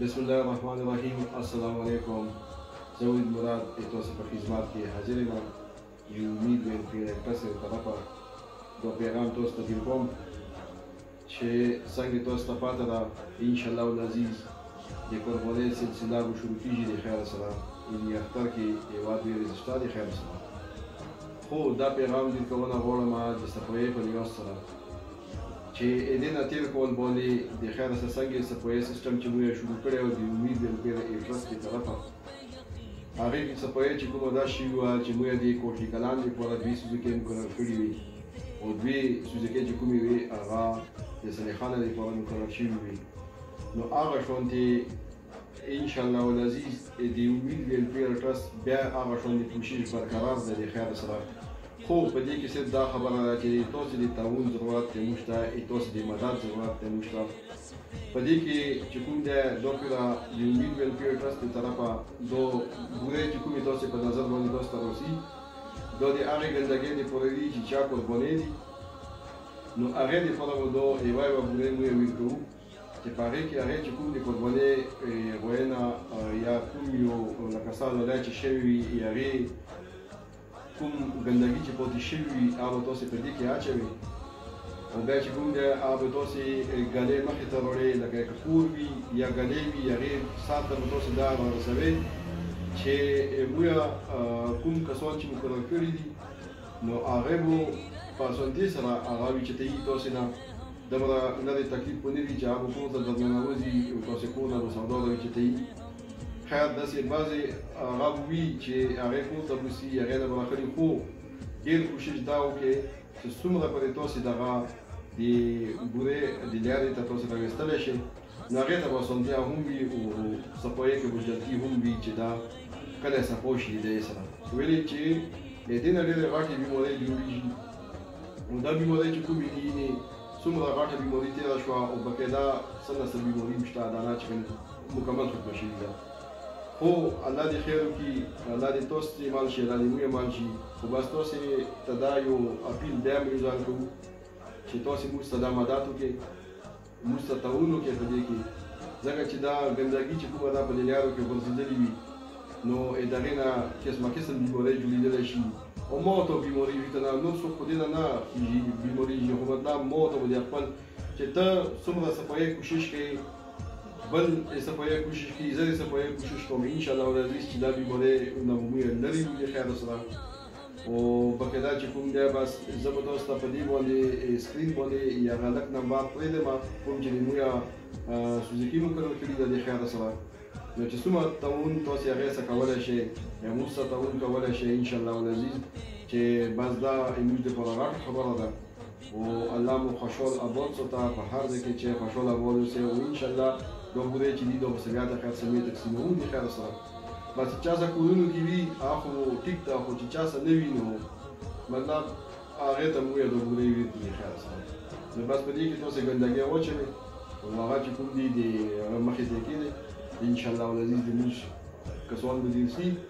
بسم الله الرحمن الرحیم السلام علیکم زه ولید مراد د تاسو په خدمت کې حاضر یم یو امید ویم چې تاسو ته طرفه د پیغام تاسو ته دین کوم چې څنګه تاسو ته پاته ده ان شاء الله العزیز د قربانۍ سلسله به شروع کیږي د خیر سره ان اختر کې یوه دوی رجسټر د خیر سره خو دا پیغام دین کوونه غواړم د صفحې په نیاز سره چی ایدی نه تیر کول بولی دی خیره سه سنګه سه پوهه سیستم چی مویه شروع کړی او دی امید یم پی د ایټرس دی طرفه هغی کی سه پوهه چی کومه دا شوی وه چی مویه دی کوټلی کلان دی پوره دوی سوزکی مقرر کړی وی او دوی سوزکی چی کومی وی هغه د سلیخانه دی پوره مقرر شوی وی نو هغه شونتی ان شاء الله العزیز د امید ویلفیر ټرست بیا هغه شوندې کوشش برقرار ده د خیال سره خو په دې کې صرف دا خبره ده چې تاسو د تعاون ضرورت ته مشته تاسو د مدد ضرورت ته مشته په دې کې چې کوم د دوکه د امید ویلفیر ټرست تر طرفه دو ګورې چې کومې تاسو په نظر باندې تاسو ته راسي دا د هغه ګندګۍ د پوروي چې چا قربانې دي نو هغه د فرمو دو ایوای و ګورې مو یې ویل کوو چې په هغې کې هغې چې کوم دي کوربنې غوینه یا کوم یو لکه سا لولای چې شوي وي یا هغې کوم ګندګي چې پوتې شوي وي هغه به تاسې په دې کې اچوي او بیا چې کوم دی هغه به تاسې ګلې مخې ته وړې لکه که کور وي یا ګلې وي هغې سات ته به تاسې دا رسوي چې موږ کوم کسان چې مقرر کړي دي نو هغه به په اسانتې سره هغه وي چې ته يي تاسې نه دمره لرې تکليف به نه وي چې هغه به کور ته درننوځي او تاسې کور ته به سودا ته وي چې ته يي خیر داسې بعضې هغه به وي چې هغه کور ته به سي هغه نه به راخلي خو ډېر کوشش دا وکړي چې څومره پرې تاسې دغه د بورې د لارې ته تاسې راوستلی شي نو هغې ته به اسانتیا هم وي او څه په یې کې به جلدي هم وي چې دا کله څه پوه شي د یې سره ولې چې له دې نه ډېرې غټې بیمارۍ جوړېږي نو دا بیمارۍ چې کومې دي یعنې څومره غټه بیماري تېره شوه او بقاعده څه نه څه بیماري هم شته دا نه چې مکمل ختمه شوې ده خو الله دې خیر وکړي الله دې تاسو ترې مال شي الله دې موږ مال شي خو بس تاسو ته دا یو اپیل بیا هم یو ځل کوو چې تاسو موږ ته دا مدد وکړئ موږته تاوون وکړی په دی کی ځکه چی دا ګندګی چی کومه ده په دی لیارو کی غورځیدلی وی نو ای دغی نه قسمه قسم بیموری جوړیدلی شی او موت او بیموریژی ته نه نور څوک خو دی نه نه کیژی بیموریژی خو مطلب موت او دی خپل چی ته څومره څه پوی کوشش کوی بل ای څه پوی کوشش کوی زه ای څه پوی کوشش کوم انشاءالله العزیز چی دا بیموری نه به موږ لری وی دی خیره سره. او بکه دا چې کوم دی بس زه به تاسو ته په دې باندې سکرین باندې یا غلط نمبر پرېږدم کوم چې مو یا سوزیکي مو کړل کړي د دې خیال سره نو چې څومره تعاون تاسو هغه څه کولای شئ یا موږ سره تعاون کولای شئ ان شاء الله العزیز چې بس دا زموږ لپاره غټه خبره ده او الله مو خوشحال آباد ساته په هر ځای کې چې خوشحال آباد اوسئ او ان شاء الله دا بورې چې دي دا به څه بیا د خیر سمې تقسیموم د خیر سره بس چې چا سره کورونو کې وي هغه خو ټیک ده خو چې چا سره نه وي نو مطلب هغه ته مو یو د بورې وي د خیر سره نو بس په دې کې تاسو ګندګي واچوي او هغه چې کوم دي د مخې ته کېږي ان شاء الله العزیز د موږ کسان به دې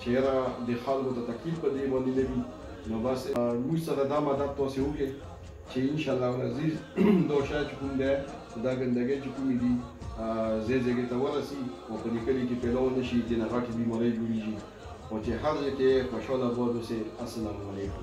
چه یاره دی خالګو ته تکلیف په دی باندی نه وی نو بس موژ سره دا مدد تاسی وکی چه ان شاء الله العزیز دا شی چه کوم دی دا ګندګی چه کومی دی زی زیګی ته ورسی او په دی کلی کی پیلاو نشی دی نه غټی بیماری جوړیژی او چه هر زی کی خوشحال اباد اوسی السلام علیکم.